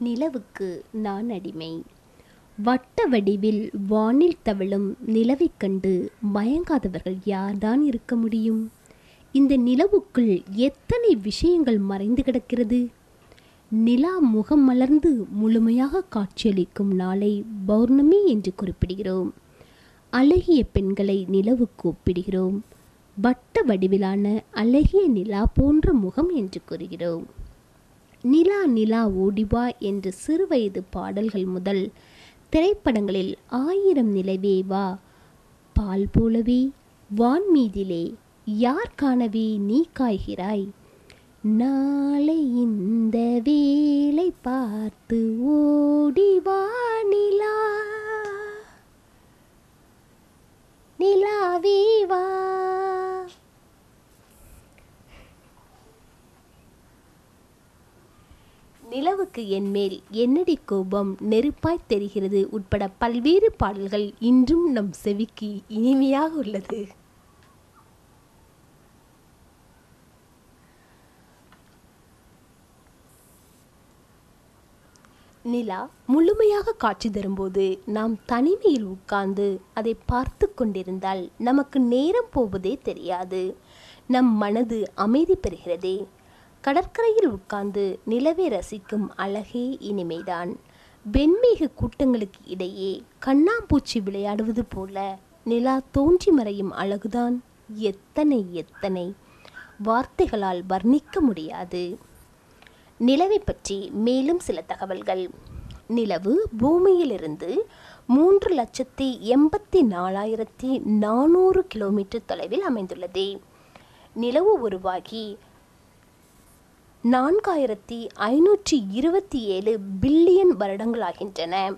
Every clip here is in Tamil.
நிலவுக்கு நான் அடிமை. வட்ட வடிவில் வானில் தவழும் நிலவைக் கண்டு மயங்காதவர்கள் யார்தான் இருக்க முடியும்? இந்த நிலவுக்குள் எத்தனை விஷயங்கள் மறைந்து கிடக்கிறது? நிலா முகம் மலர்ந்து முழுமையாக காட்சியளிக்கும் நாளை பௌர்ணமி என்று குறிப்பிடுகிறோம். அழகிய பெண்களை நிலவுக்கு ஒப்பிடுகிறோம். வட்ட வடிவிலான அழகிய நிலா போன்ற முகம் என்று கூறுகிறோம். நிலா நிலா ஓடிவா என்ற சிறுவயது பாடல்கள் முதல் திரைப்படங்களில் ஆயிரம் நிலவே வா. பால் போலவே வான்மீதிலே யார் காணவே நீ காய்கிறாய்? நாளை இந்த வேலை பார்த்து ஓடி வா நிலா. நிலாவே வா நிலவுக்கு என்மேல் என்னடி கோபம்? நெருப்பாய் தெரிகிறது. உட்பட பல்வேறு பாடல்கள் இன்றும் நம் செவிக்கு இனிமையாக உள்ளது. நிலா முழுமையாக காட்சி தரும்போது நாம் தனிமையில் உட்கார்ந்து அதை பார்த்து கொண்டிருந்தால் நமக்கு நேரம் போவதே தெரியாது. நம் மனது அமைதி பெறுகிறதே. கடற்கரையில் உட்கார்ந்து நிலவை ரசிக்கும் அழகே இனிமைதான். வெண்மேக கூட்டங்களுக்கு இடையே கண்ணாம்பூச்சி விளையாடுவது போல நிலா தோன்றி மறையும் அழகுதான். எத்தனை எத்தனை வார்த்தைகளால் வர்ணிக்க முடியாது. நிலவை பற்றி மேலும் சில தகவல்கள். நிலவு பூமியிலிருந்து மூன்று லட்சத்தி எண்பத்தி நாலாயிரத்தி நானூறு கிலோமீட்டர் தொலைவில் அமைந்துள்ளது. நிலவு உருவாகி நான்காயிரத்தி ஐநூற்றி இருபத்தி ஏழு பில்லியன் வருடங்களாகின்றன.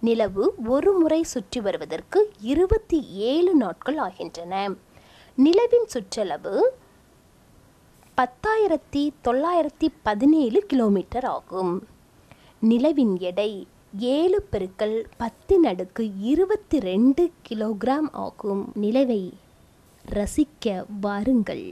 நிலவு ஒரு முறை சுற்றி வருவதற்கு இருபத்தி ஏழு நாட்கள் ஆகின்றன. நிலவின் சுற்றளவு பத்தாயிரத்தி தொள்ளாயிரத்தி பதினேழு கிலோமீட்டர் ஆகும். நிலவின் எடை ஏழு பெருக்கல் பத்தின் அடுக்கு இருபத்தி ரெண்டு கிலோகிராம் ஆகும். நிலவை ரசிக்க வாருங்கள்.